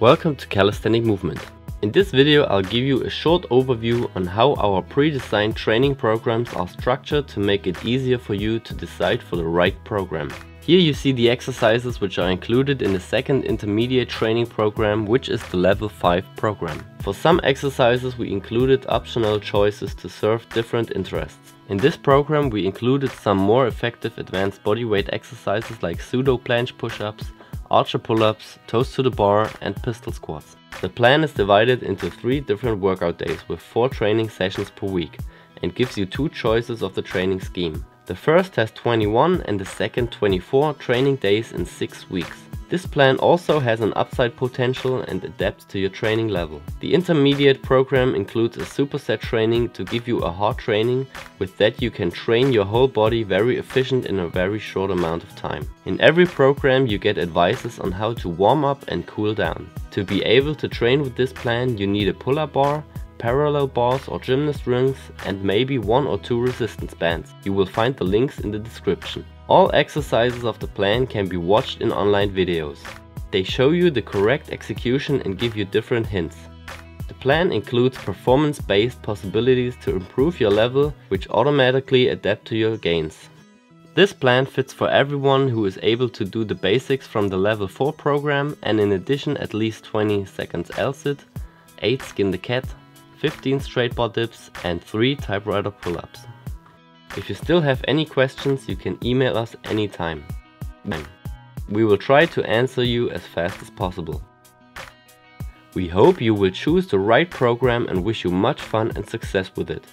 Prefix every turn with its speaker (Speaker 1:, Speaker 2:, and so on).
Speaker 1: Welcome to Calisthenic Movement. In this video I'll give you a short overview on how our pre-designed training programs are structured to make it easier for you to decide for the right program. Here you see the exercises which are included in the second intermediate training program which is the level 5 program. For some exercises we included optional choices to serve different interests. In this program we included some more effective advanced bodyweight exercises like pseudo planche push-ups, archer pull-ups, toes to the bar and pistol squats. The plan is divided into three different workout days with four training sessions per week and gives you two choices of the training scheme. The first has 21 and the second 24 training days in 6 weeks. This plan also has an upside potential and adapts to your training level. The intermediate program includes a superset training to give you a hard training, with that you can train your whole body very efficient in a very short amount of time. In every program you get advices on how to warm up and cool down. To be able to train with this plan you need a pull-up bar, parallel bars or gymnast rings and maybe one or two resistance bands. You will find the links in the description. All exercises of the plan can be watched in online videos. They show you the correct execution and give you different hints. The plan includes performance-based possibilities to improve your level, which automatically adapt to your gains. This plan fits for everyone who is able to do the basics from the level 4 program and in addition at least 20 seconds L-sit, 8 skin the cat, 15 straight bar dips and 3 typewriter pull-ups. If you still have any questions, you can email us anytime. We will try to answer you as fast as possible. We hope you will choose the right program and wish you much fun and success with it.